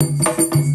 Música